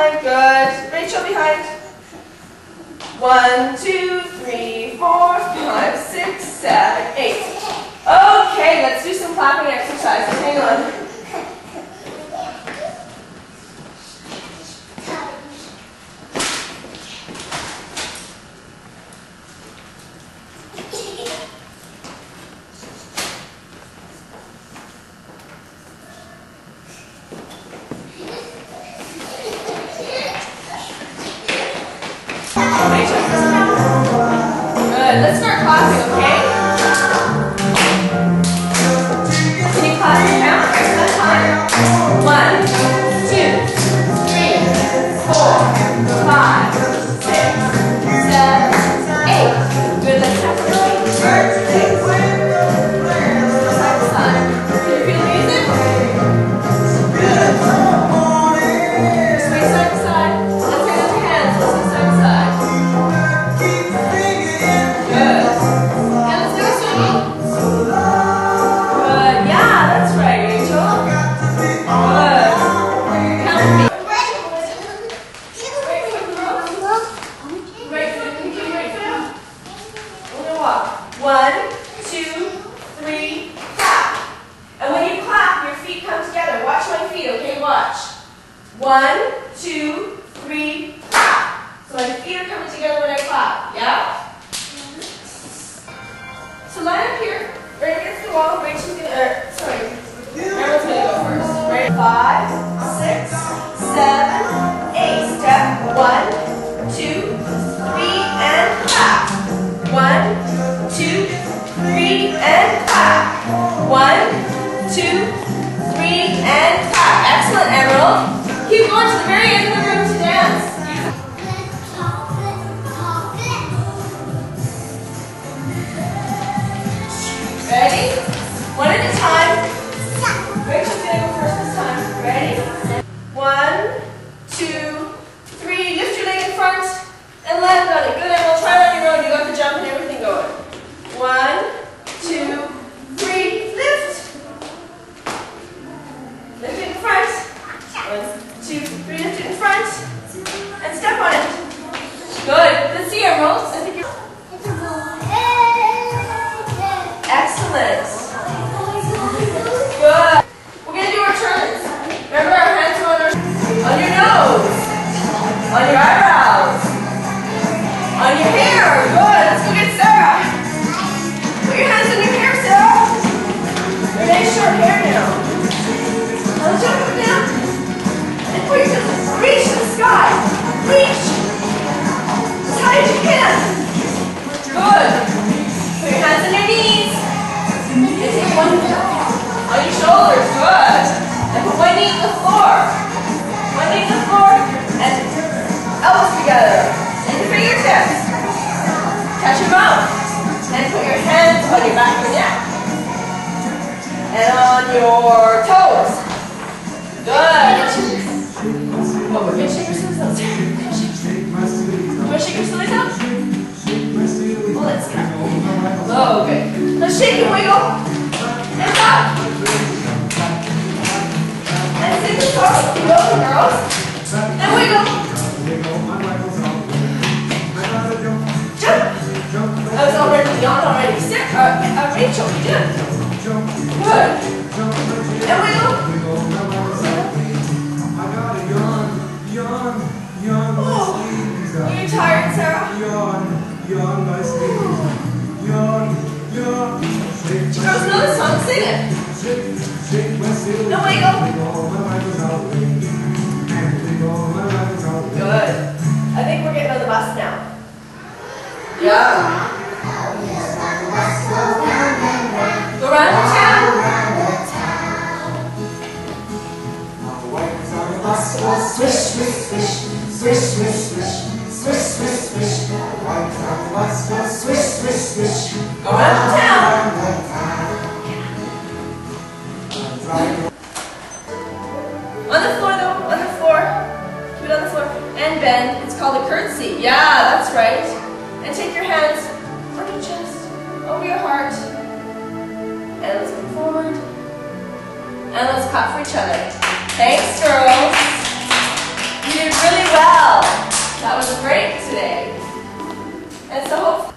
behind. Good. Rachel behind. One, two, three, four, five, six, seven, eight. Okay, let's do some clapping exercises. Hang on. Good. Let's start clapping, okay? Walk. One, two, three, clap. And when you clap, your feet come together. Watch my feet, okay? Watch. One, two, three, clap. So my feet are coming together when I clap. Yeah? So line up here, right against the wall. Rachel's gonna, er, sorry, Aaron's gonna go first. Right? Five, six, seven, eight. Step one, two, three, and clap. One, One at time. Rachel's gonna go first this time. Ready? One, two, three. Lift your leg in front and land on it. Good, and we'll try it on your own. You got the jump and everything going. One, two, three. Lift. Lift it in front. One, two, three. On your hair. Good. Let's go get Sarah. Put your hands on your hair, Sarah. Your nice short hair now. Now jump up now and yourself reach the sky. Reach as high as you can. Good. Put your hands on your knees. And take one on your shoulders. Good. And put one knee to the floor. One knee to the floor. And elbows together. On your toes. Good. Oh, we're shake your sillies out. You wanna shake your sillies out? Well, let's go. Oh, good. Let's shake and wiggle. And up. And sing the. Keep going, girls. And wiggle. Jump. I was already yawned already. Sit. Uh, uh, Rachel, you did. Girls know the song. Sing it. No. Good. I think we're getting on the bus now. Yeah. Go around the town. Swish, swish, swish, swish, swish, swish, swish, swish, swish. Go around the town. and bend. It's called a curtsy. Yeah, that's right. And take your hands from your chest over your heart. And let's move forward. And let's clap for each other. Thanks, girls. You did really well. That was great today. And so hopefully